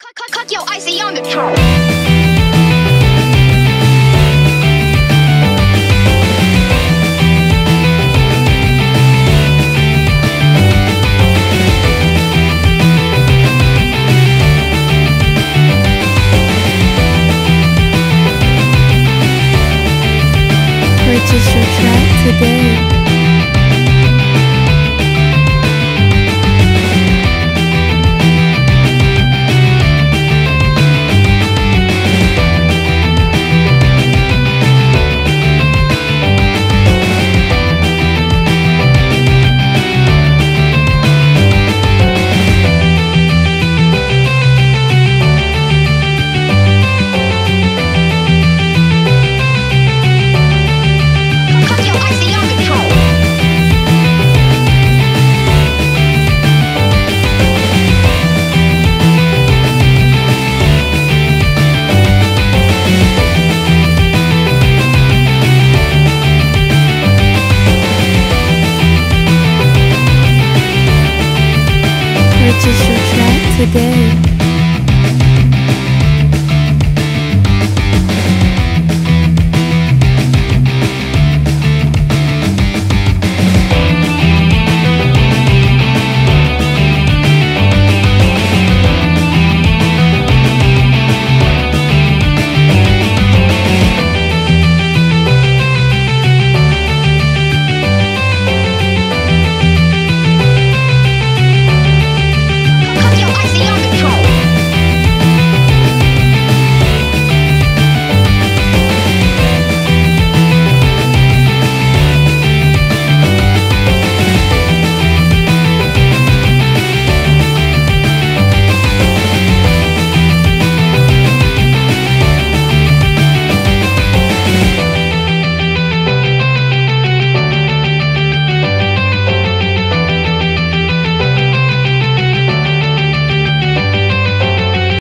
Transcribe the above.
Cut, cut, cut your icy on the track. Purchase your track today. I just regret today.